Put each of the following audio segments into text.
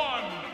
one,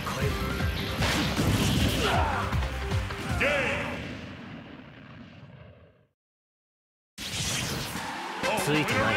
を変えるゲームついてない